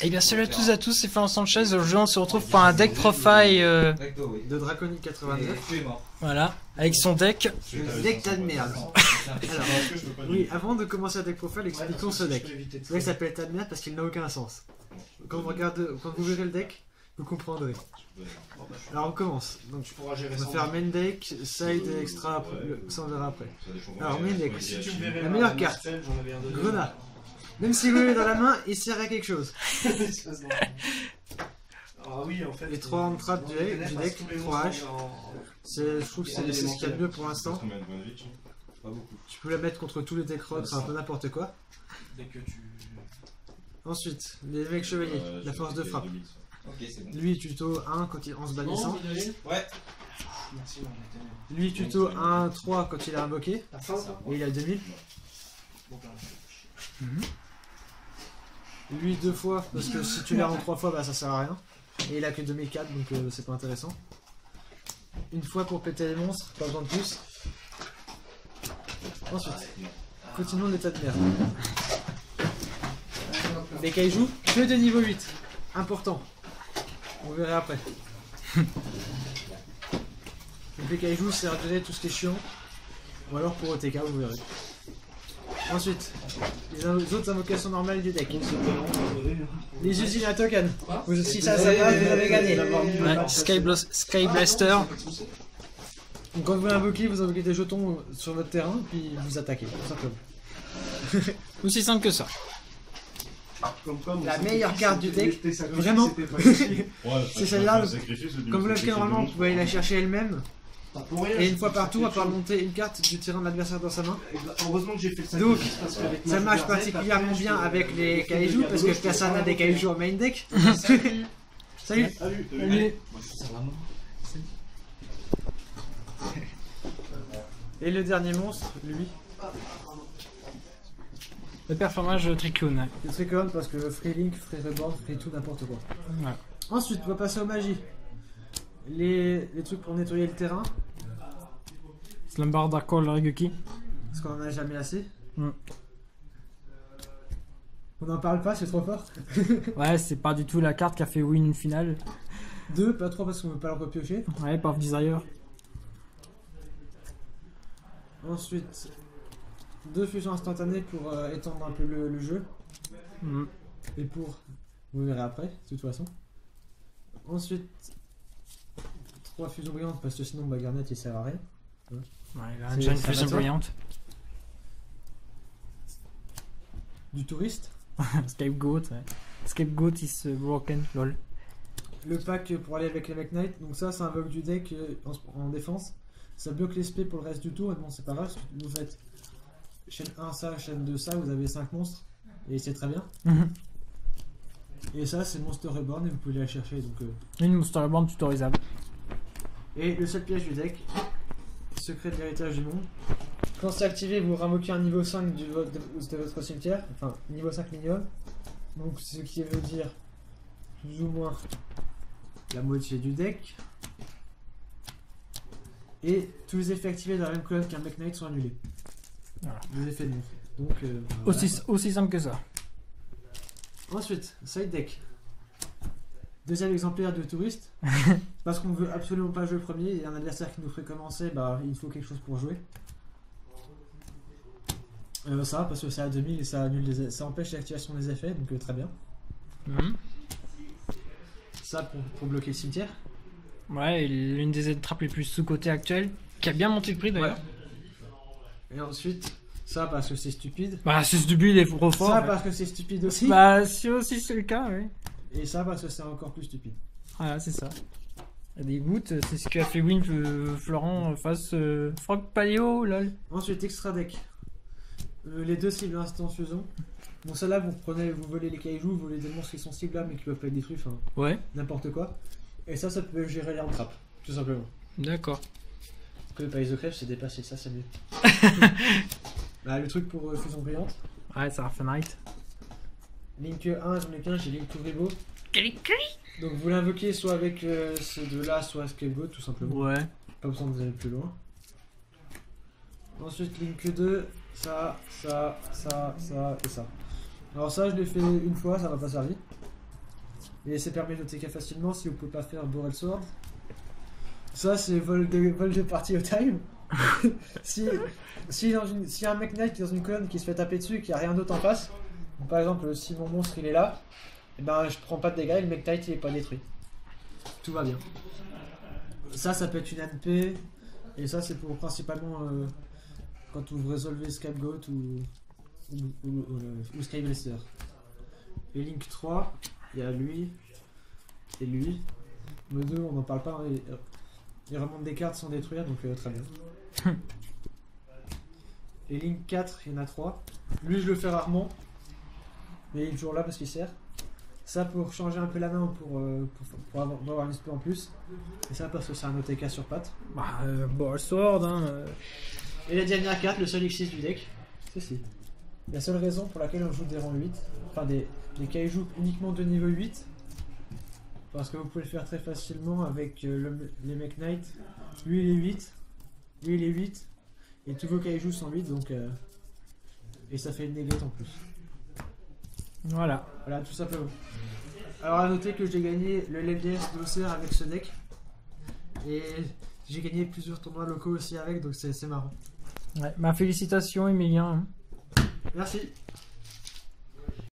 Et bien salut à tous et à tous, c'est Florent Sanchez. Aujourd'hui on se retrouve pour un deck profile euh, de Draconic 89. voilà, avec son deck. Le deck tas de merde. Alors, oui, avant de commencer le deck profile, expliquons ce deck. Ce deck s'appelle tas de merde parce qu'il n'a aucun sens. Quand vous, regardez, quand vous verrez le deck, vous comprendrez. Alors on commence. Donc on va faire main deck, side, extra, le- ça on verra après. Alors main deck, la meilleure carte, Grenat. Même si vous l'avez dans la main, il sert à quelque chose. Ah oui, en fait. Les trois hand traps du deck, du deck, 3 H. Je trouve que c'est ce qu'il y a de mieux pour l'instant. Vie tu- Pas beaucoup. Tu peux la mettre contre tous les deck rocks, c'est un peu n'importe quoi. Dès que tu. Ensuite, les mecs chevaliers, Euh, la force de frappe. 2000. Ok, c'est bon. Lui, tuto 1 quand il, en se bannissant. Ouais. Merci, on était. Lui, tuto 1, 3 quand il a invoqué. Ça Et il a 2000. Bon, bah, Lui, deux fois, parce que si tu l'as en 3 fois, bah ça sert à rien. Et il a que 2004, donc euh, c'est pas intéressant. Une fois pour péter les monstres, pas besoin de plus. Ensuite, continuons l'état de merde. Les kaiju, que de niveau 8. Important. On verra après. Les kaiju, c'est à tout ce qui est chiant. Ou alors pour OTK, vous verrez. Ensuite, les autres invocations normales du deck. Les usines à token. Vous, si ça, ça va, vous avez gagné. Ouais, Sky, Blas- Sky Blaster. Donc quand vous l'invoquez, vous invoquez des jetons sur votre terrain, puis vous attaquez, tout simplement. Aussi simple que ça. La meilleure carte du deck, Vraiment C'est celle-là, Comme vous l'avez normalement, vous pouvez aller la chercher elle-même, Pour rien. et une fois par tour, elle va monter une carte du terrain de l'adversaire dans sa main. Heureusement que j'ai fait le Donc, sacrifice parce qu'avec Ça ma marche particulièrement après, bien avec les kaiju, parce que je- personne n'a des kaiju en main deck. Salut Salut. Allez. Et le dernier monstre, lui, Le personnage Tricoon. le Tricorn, parce que Free Link, Free Reborn, Free tout, n'importe quoi. Ensuite, on va passer aux magies. Les, les trucs pour nettoyer le terrain, Slumber Dark Hole Reguki. parce qu'on en a jamais assez. Mm. On n'en parle pas, c'est trop fort. Ouais, c'est pas du tout la carte qui a fait win une finale. Deux, pas trois parce qu'on veut pas le repiocher. Ouais, Path Desire. Ensuite, deux fusions instantanées pour euh, étendre un peu le, le jeu. Mm. Et pour. Vous verrez après, de toute façon. Ensuite, trois fusions brillantes parce que sinon, bah, Garnet il sert à rien. Ouais, il a C'est- déjà une ça brillante. Du touriste. Scapegoat, ouais. Scapegoat is broken, lol. Le pack pour aller avec les Mech Knight. Donc, ça, c'est un bug du deck euh, en, en défense. Ça bloque les spé pour le reste du tour. Et bon, c'est pas grave. parce que Vous faites chaîne 1, ça, chaîne 2, ça. Vous avez 5 monstres. Et c'est très bien. Mhm. Et ça, c'est Monster Reborn. Et vous pouvez aller la chercher. Donc, euh, Une Monster Band tutorisable. Et le seul piège du deck, secret de l'héritage du monde. Quand c'est activé, vous ravoquez un niveau 5 du de, de votre cimetière, enfin niveau 5 minimum. Donc ce qui veut dire plus ou moins la moitié du deck. Et tous les effets activés dans la même colonne qu'un Mech Knight sont annulés. Voilà. Les effets de monstre. Donc euh, voilà. Aussi, aussi simple que ça. Ensuite, side deck. Deuxième exemplaire de touriste. parce qu'on veut absolument pas jouer le premier. Il y a un adversaire qui nous ferait commencer, bah il faut quelque chose pour jouer. Euh, ça, parce que c'est à 2000 et ça, annule les- ça empêche l'activation des effets, donc euh, très bien. Mhm. Ça pour, pour bloquer le cimetière. Ouais, et l'une des trappes les plus sous-cotées actuelles, qui a bien monté le prix d'ailleurs. Et ensuite, ça parce que c'est stupide. Bah, c'est stupide et trop fort. ça ouais. parce que c'est stupide aussi. Bah, si aussi c'est le cas, oui. Et ça parce que c'est encore plus stupide. Voilà, c'est ça. Des gouttes, c'est ce qui a fait win euh, Florent face euh, Franck Palio, lol. Ensuite, extra deck. Euh, les deux cibles instantieuses. Bon, celle-là, vous prenez, vous volez les kaiju, vous volez des monstres qui sont ciblables mais qui peuvent pas être détruits, enfin, Ouais, n'importe quoi. Et ça, ça peut gérer les entrappes, tout simplement. d'accord. Que le Pays de Crève, c'est dépassé, ça, c'est mieux. bah, le truc pour euh, fusion brillante. Ouais, c'est Arf Knight. Link 1, j'en ai qu'un, j'ai Link Turbo. Donc, vous l'invoquez soit avec euh, ces deux-là, soit Scapegoat, tout simplement. Ouais. Pas besoin d'aller plus loin. Ensuite, Link 2, ça, ça, ça, ça et ça. Alors ça, je l'ai fait une fois, ça m'a pas servi. Et ça permet de TK facilement si vous pouvez pas faire Borel Sword. Ça, c'est vol de, vol de partie au time. si, si, dans une, si y a un mec knight qui est dans une colonne qui se fait taper dessus et qu'il n'y a rien d'autre en face, donc par exemple, si mon monstre il est là, et ben je prends pas de dégâts et le mec knight il est pas détruit. Tout va bien. Ça, ça peut être une NP. Et ça, c'est pour principalement euh, quand vous résolvez Scapegoat ou, ou, ou, ou, ou Skyblaster. Et Link 3, il y a lui et lui. Le 2, on n'en parle pas. Il, il remonte des cartes sans détruire, donc euh, très bien. et Link 4, il y en a 3. Lui, je le fais rarement. Mais il est toujours là parce qu'il sert. Ça pour changer un peu la main ou pour, euh, pour, pour avoir, pour avoir SP en plus. Et ça parce que c'est un OTK sur patte. Bah, euh, Boral Sword, hein. euh, Et la dernière carte, le seul X6 du deck, ceci. La seule raison pour laquelle on joue des rangs 8, enfin des, des kaiju uniquement de niveau 8, parce que vous pouvez le faire très facilement avec le- les Mech Knight. Lui il est 8, lui il est 8, et tous vos kaiju sont 8, donc. et ça fait une négate en plus. Voilà. Voilà, tout simplement. Alors à noter que j'ai gagné le LDS d'Auxerre avec ce deck. Et j'ai gagné plusieurs tournois locaux aussi avec, donc c'est marrant. Ouais, ma félicitation, Emilien. Merci.